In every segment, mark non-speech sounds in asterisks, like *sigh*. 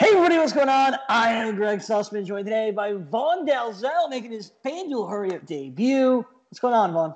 Hey everybody, what's going on? I am Gregg Sussman, joined today by Vaughn Dalzell making his FanDuel Hurry Up debut. What's going on, Vaughn?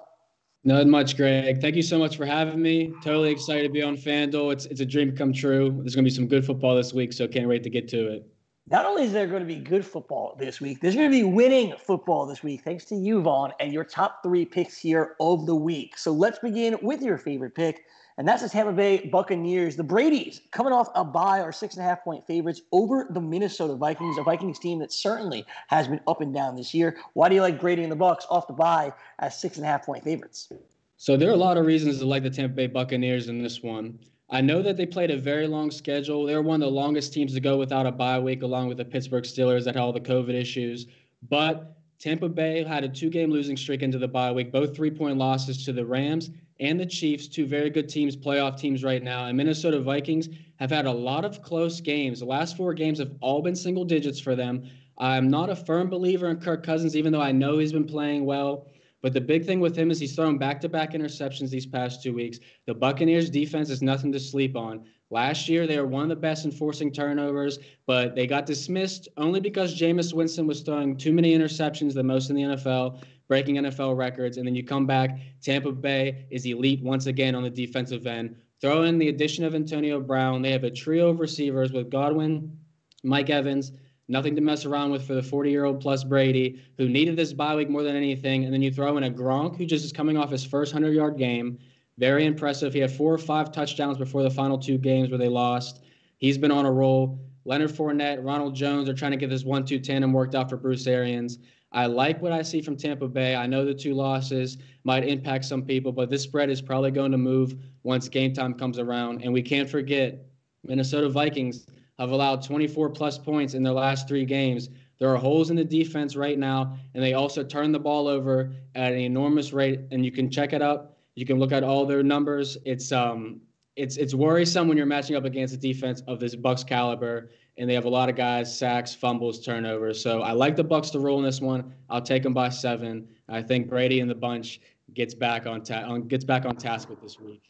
Not much, Gregg. Thank you so much for having me. Totally excited to be on FanDuel. It's it's a dream come true. There's gonna be some good football this week, so can't wait to get to it. Not only is there going to be good football this week, there's going to be winning football this week, thanks to you, Vaughn, and your top three picks here of the week. So let's begin with your favorite pick and that's the Tampa Bay Buccaneers. The Brady's coming off a bye or six and a half point favorites over the Minnesota Vikings, a Vikings team that certainly has been up and down this year. Why do you like Brady and the Bucs off the bye as six and a half point favorites? So there are a lot of reasons to like the Tampa Bay Buccaneers in this one. I know that they played a very long schedule. They're one of the longest teams to go without a bye week, along with the Pittsburgh Steelers that had all the COVID issues. But Tampa Bay had a two game losing streak into the bye week, both three point losses to the Rams and the Chiefs, two very good teams, playoff teams right now. And Minnesota Vikings have had a lot of close games. The last four games have all been single digits for them. I'm not a firm believer in Kirk Cousins, even though I know he's been playing well. But the big thing with him is he's thrown back to back interceptions these past two weeks. The Buccaneers defense is nothing to sleep on. Last year, they were one of the best in forcing turnovers, but they got dismissed only because Jameis Winston was throwing too many interceptions, the most in the NFL breaking NFL records. And then you come back, Tampa Bay is elite once again on the defensive end. Throw in the addition of Antonio Brown. They have a trio of receivers with Godwin, Mike Evans, nothing to mess around with for the 40 year old plus Brady, who needed this bye week more than anything. And then you throw in a Gronk, who just is coming off his first 100 yard game. Very impressive. He had four or five touchdowns before the final two games where they lost. He's been on a roll. Leonard Fournette, Ronald Jones are trying to get this one two tandem worked out for Bruce Arians. I like what I see from Tampa Bay. I know the two losses might impact some people, but this spread is probably going to move once game time comes around. And we can't forget Minnesota Vikings have allowed 24 plus points in their last three games. There are holes in the defense right now, and they also turn the ball over at an enormous rate. And you can check it up. You can look at all their numbers. It's um, it's it's worrisome when you're matching up against a defense of this Bucs caliber and they have a lot of guys sacks, fumbles, turnovers. So I like the Bucs to roll in this one. I'll take them by seven. I think Brady and the bunch gets back on, ta- on gets back on task with this week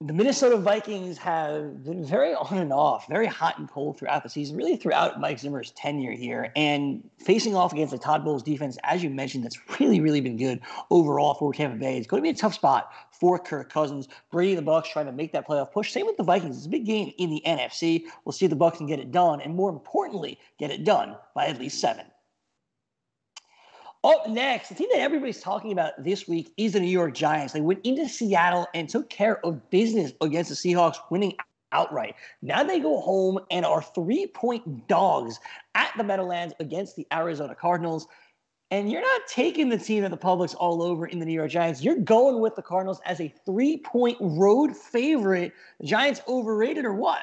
the Minnesota Vikings have been very on and off, very hot and cold throughout the season, really throughout Mike Zimmer's tenure here. And facing off against the Todd Bowles defense, as you mentioned, that's really, really been good overall for Tampa Bay. It's going to be a tough spot for Kirk Cousins. Brady the Bucs trying to make that playoff push. Same with the Vikings. It's a big game in the NFC. We'll see if the Bucs can get it done, and more importantly, get it done by at least seven. Up next, the team that everybody's talking about this week is the New York Giants. They went into Seattle and took care of business against the Seahawks, winning outright. Now they go home and are three point dogs at the Meadowlands against the Arizona Cardinals. And you're not taking the team that the public's all over in the New York Giants. You're going with the Cardinals as a three point road favorite. The Giants overrated or what?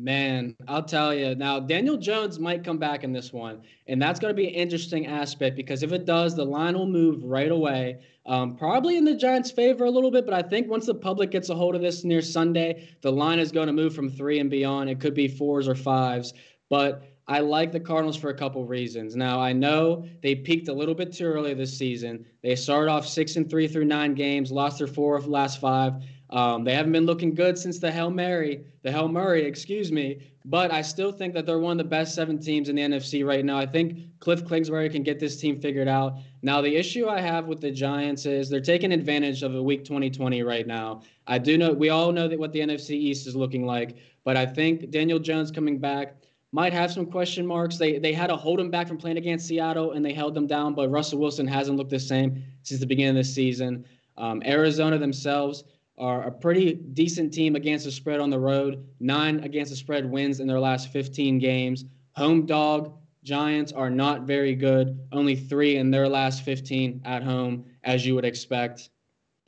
Man, I'll tell you now. Daniel Jones might come back in this one, and that's going to be an interesting aspect because if it does, the line will move right away. Um, probably in the Giants' favor a little bit, but I think once the public gets a hold of this near Sunday, the line is going to move from three and beyond. It could be fours or fives, but I like the Cardinals for a couple reasons. Now I know they peaked a little bit too early this season. They started off six and three through nine games, lost their four of last five. Um, they haven't been looking good since the Hail Mary, the Hail Murray, excuse me. But I still think that they're one of the best seven teams in the NFC right now. I think Cliff Kingsbury can get this team figured out. Now, the issue I have with the Giants is they're taking advantage of a week 2020 right now. I do know we all know that what the NFC East is looking like, but I think Daniel Jones coming back might have some question marks. They they had to hold him back from playing against Seattle and they held them down, but Russell Wilson hasn't looked the same since the beginning of the season. Um, Arizona themselves are a pretty decent team against the spread on the road. Nine against the spread wins in their last 15 games. Home dog Giants are not very good. Only three in their last 15 at home, as you would expect.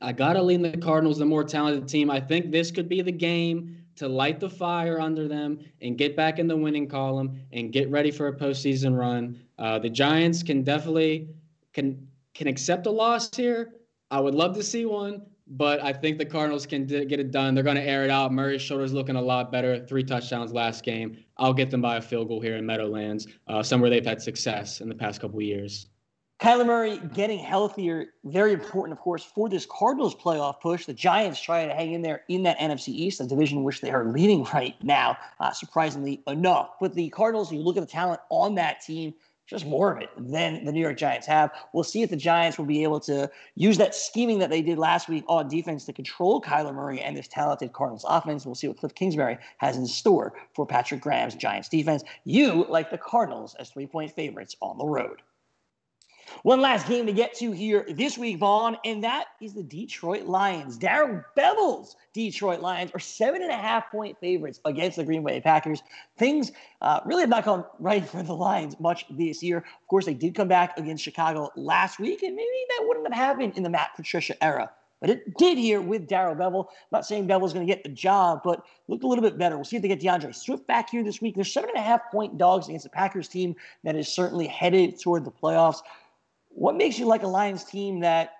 I got to lean the Cardinals, the more talented team. I think this could be the game to light the fire under them and get back in the winning column and get ready for a postseason run. Uh, the Giants can definitely can can accept a loss here. I would love to see one, but I think the Cardinals can d- get it done. They're going to air it out. Murray's shoulder's looking a lot better. Three touchdowns last game. I'll get them by a field goal here in Meadowlands, uh, somewhere they've had success in the past couple years. Kyler Murray getting healthier, very important, of course, for this Cardinals playoff push. The Giants trying to hang in there in that NFC East, a division which they are leading *laughs* right now, uh, surprisingly enough. But the Cardinals, you look at the talent on that team, just more of it than the New York Giants have. We'll see if the Giants will be able to use that scheming that they did last week on defense to control Kyler Murray and this talented Cardinals offense. We'll see what Cliff Kingsbury has in store for Patrick Graham's Giants defense. You like the Cardinals as three point favorites on the road. One last game to get to here this week, Vaughn, and that is the Detroit Lions. Darrell Bevell's Detroit Lions are seven and a half point favorites against the Green Bay Packers. Things uh, really have not gone right for the Lions much this year. Of course, they did come back against Chicago last week, and maybe that wouldn't have happened in the Matt Patricia era. But it did here with Darrell Bevell. I'm not saying Bevell's going to get the job, but looked a little bit better. We'll see if they get D'Andre Swift back here this week. They're seven and a half point dogs against the Packers team that is certainly headed toward the playoffs what makes you like a Lions team that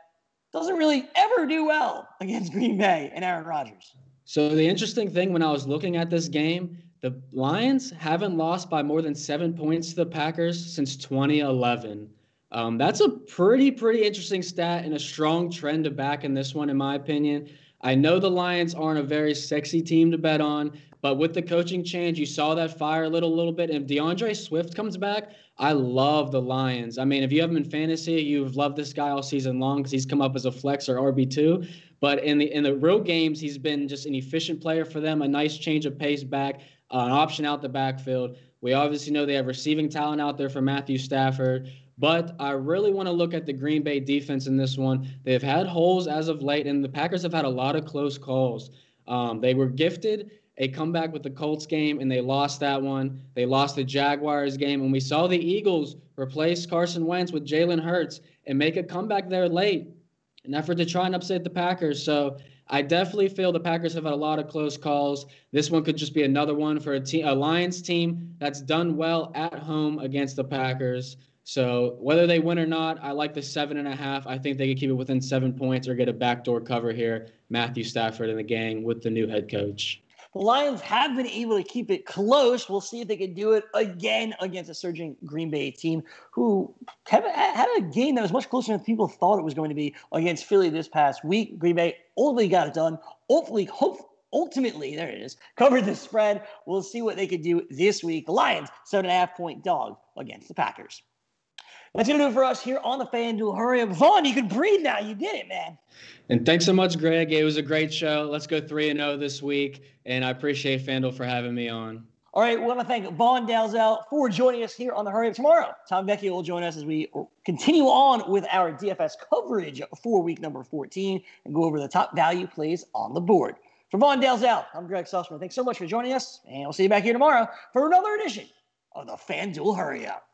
doesn't really ever do well against Green Bay and Aaron Rodgers? So the interesting thing when I was looking at this game, the Lions haven't lost by more than seven points to the Packers since 2011. Um, that's a pretty, pretty interesting stat and a strong trend to back in this one, in my opinion. I know the Lions aren't a very sexy team to bet on, but with the coaching change, you saw that fire a little, little bit. And if D'Andre Swift comes back, I love the Lions. I mean, if you have him in fantasy, you've loved this guy all season long because he's come up as a flex or RB two. But in the in the real games, he's been just an efficient player for them. A nice change of pace back, uh, an option out the backfield. We obviously know they have receiving talent out there for Matthew Stafford. But I really want to look at the Green Bay defense in this one. They've had holes as of late, and the Packers have had a lot of close calls. Um, they were gifted a comeback with the Colts game and they lost that one. They lost the Jaguars game, and we saw the Eagles replace Carson Wentz with Jalen Hurts and make a comeback there late, an effort to try and upset the Packers. So I definitely feel the Packers have had a lot of close calls. This one could just be another one for a, team, a Lions team that's done well at home against the Packers. So whether they win or not, I like the seven and a half. I think they could keep it within seven points or get a backdoor cover here. Matthew Stafford and the gang with the new head coach. The Lions have been able to keep it close. We'll see if they can do it again against a surging Green Bay team who had a game that was much closer than people thought it was going to be against Philly this past week. Green Bay ultimately got it done. Hopefully, hope, ultimately, there it is, covered the spread. We'll see what they can do this week. The Lions, seven and a half point dog against the Packers. That's going to do it for us here on the FanDuel Hurry Up. Vaughn, you can breathe now. You did it, man. And thanks so much, Gregg. It was a great show. Let's go 3 and 0 this week. And I appreciate FanDuel for having me on. All right, we want to thank Vaughn Dalzell for joining us here on the Hurry Up tomorrow. Tom Vecchio will join us as we continue on with our DFS coverage for week number 14 and go over the top value plays on the board. For Vaughn Dalzell, I'm Gregg Sussman. Thanks so much for joining us, and we'll see you back here tomorrow for another edition of the FanDuel Hurry Up.